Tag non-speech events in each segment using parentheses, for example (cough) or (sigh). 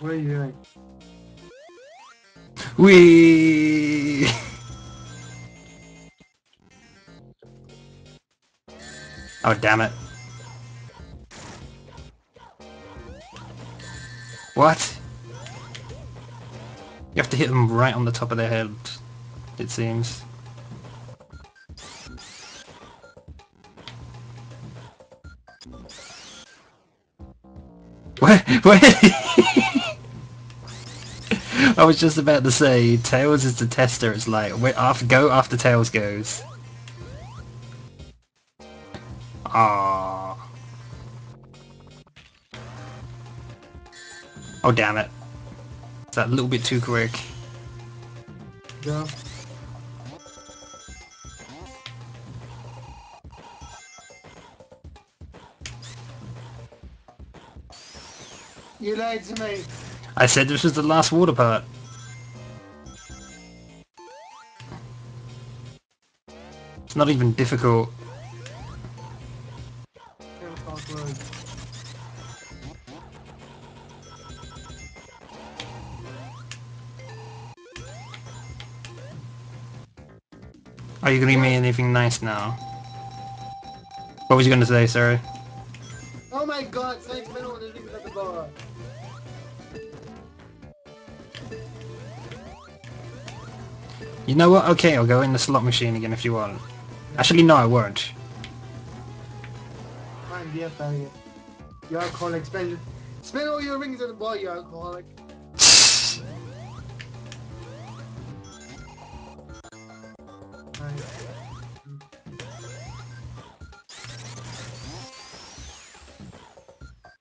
What are you doing? Wee. Oh damn it. What? You have to hit them right on the top of their head, it seems. Where? Where? (laughs) I was just about to say, Tails is the tester. It's like, wait, after go after Tails goes. Ah. Oh damn it! Is that a little bit too quick? Go. You lied to me. I said this was the last water part. It's not even difficult. Are you gonna give me anything nice now? What was you gonna say, sorry? Oh my god, middle and at the bar. You know what? Okay, I'll go in the slot machine again if you want. Actually, no, I won't. I'm the faggot. You alcoholic. Spend, spend all your rings at the bar, you alcoholic.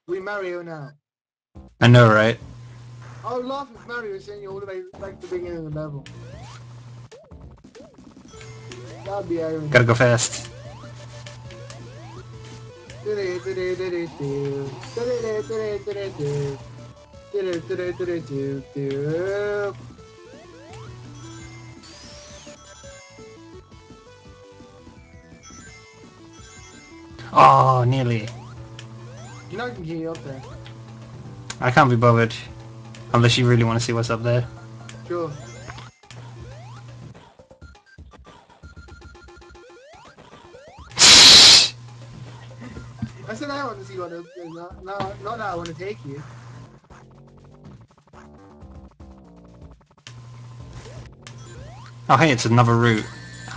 We Mario now. I know, right? I would laugh if Mario saying you all the way back to the beginning of the level. That'd be irony. Gotta go fast. Oh, nearly. You know I can get you up there. I can't be bothered. Unless you really want to see what's up there. Sure. I said I want to see what it is. Not, not, not that I want to take you. Oh hey, it's another route.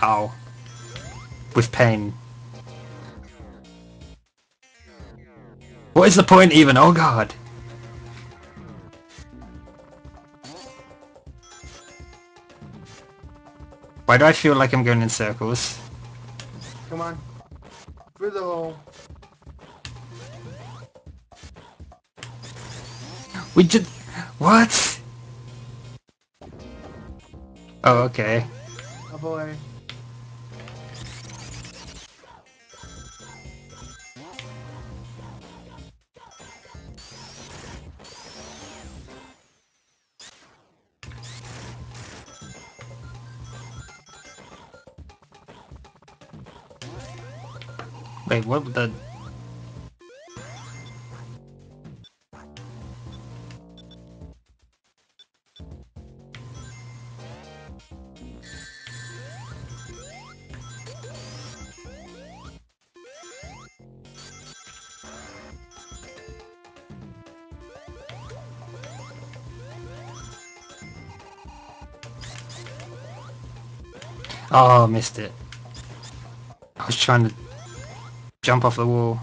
Ow. With pain. What is the point even? Oh god. Why do I feel like I'm going in circles? Come on. Through the hole. We just... What? Oh, okay. Oh boy. Wait, what the... Oh, missed it. I was trying to jump off the wall.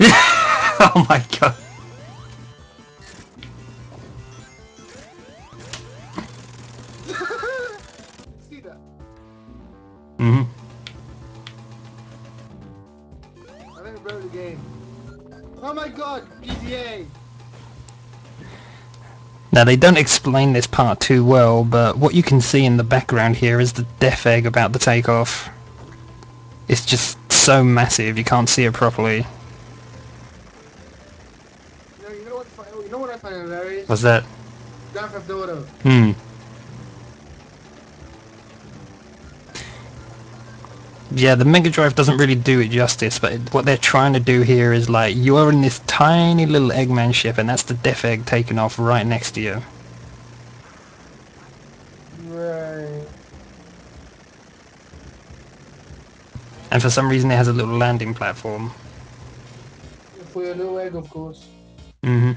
(laughs) oh my god. Oh my god, PDA! Now they don't explain this part too well, but what you can see in the background here is the death egg about to take off. It's just so massive you can't see it properly. You know, you know what, oh, you know what I find hilarious? What's that? Grand Theft Auto. Hmm. Yeah, the Mega Drive doesn't really do it justice, but it, what they're trying to do here is like, you're in this tiny little Eggman ship, and that's the Death Egg taking off right next to you. Right. And for some reason it has a little landing platform. For your little egg, of course. Mm-hmm.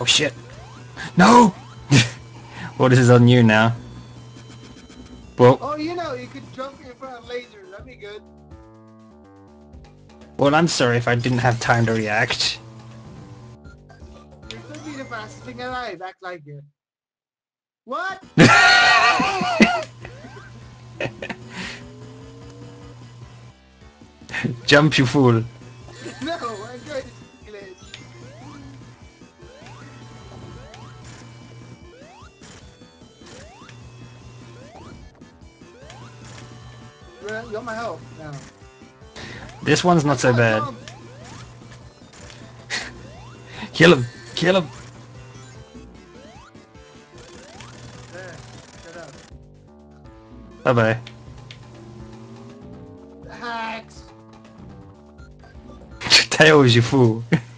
Oh shit! No! (laughs) well, this is on you now. Well, Oh, you know, you could jump in front of lasers. That'd be good. well, I'm sorry if I didn't have time to react. It could be the fastest thing alive. Act like it. What? (laughs) (laughs) Jump, you fool! Well, You want my help now? This one's not so bad. (laughs) Kill him! Kill him! There. Bye bye. Hacks. (laughs) Tails, you fool! (laughs)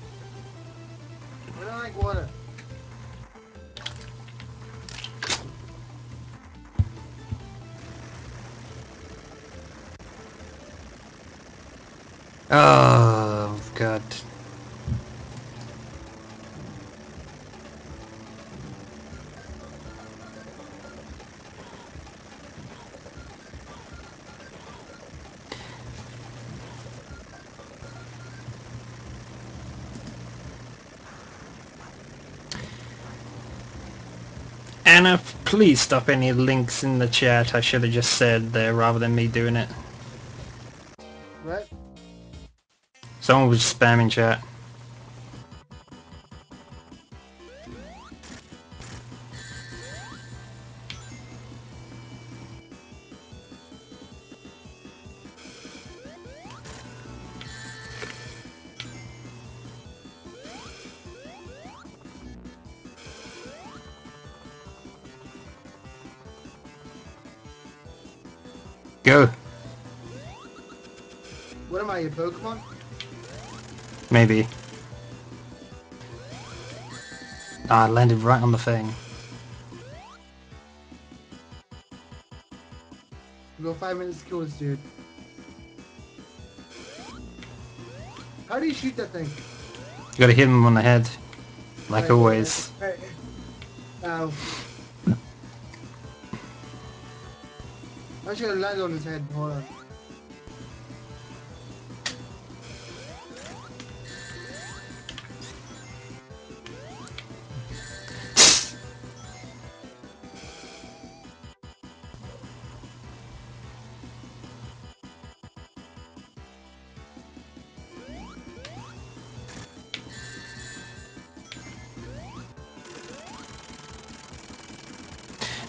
oh god. Anna, please stop any links in the chat. I should have just said there rather than me doing it. Someone was spamming chat. Go. What am I, a Pokemon? Maybe. Ah, I landed right on the thing. We got five minutes to kill this dude. How do you shoot that thing? You gotta hit him on the head. Like Right, always. right, right. I should have landed on his head. Hold on.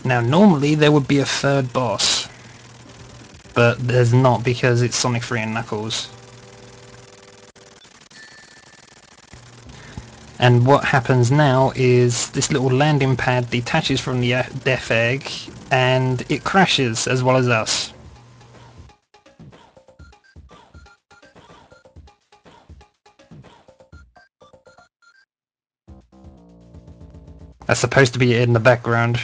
Now normally there would be a third boss. But there's not because it's Sonic 3 and Knuckles. And what happens now is this little landing pad detaches from the uh, Death Egg and it crashes as well as us. That's supposed to be in the background.